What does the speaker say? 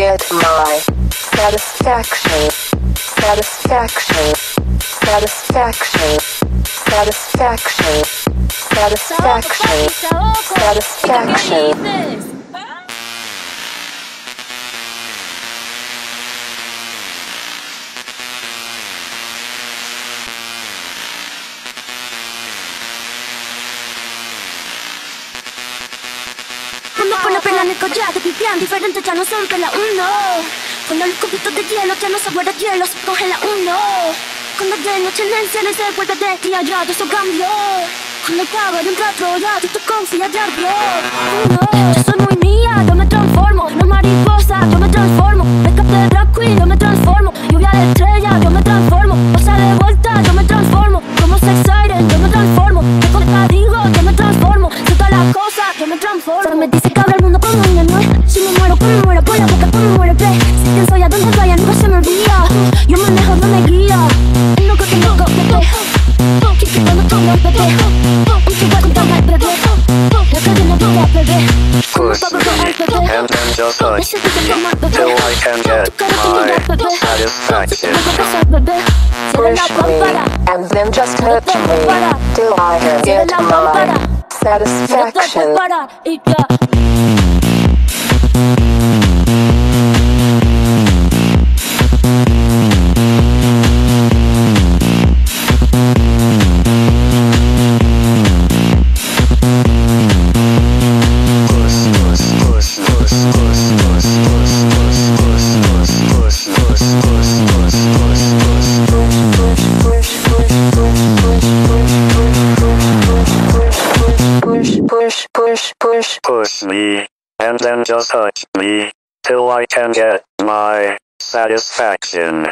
get my satisfaction, satisfaction, satisfaction, satisfaction, satisfaction, satisfaction. Colliato più pian differente già non sono per la uno. Cuando el cubito de hielo ya no se guarda hielo se congela uno. Cuando dentro c'è l'insieme se vuelve de día ya de su cambio Cuando acaba de un rato ya tú te confías ya bro Uno Yo soy muy mía, yo me transformo. No mariposa, yo me transformo. Up de drag queen, yo me transformo. Lluvia de estrella, yo me transformo. Pasa de vuelta, yo me transformo. Como sex siren, yo me transformo. ¿Qué cosa digo? Yo me transformo. Todas las cosas, yo me transformo. Me dice and just Necesito me till I can get my satisfaction. Push me and then just touch me till I can get my satisfaction. Push, push, push. Me, and then just touch me till I can get my satisfaction.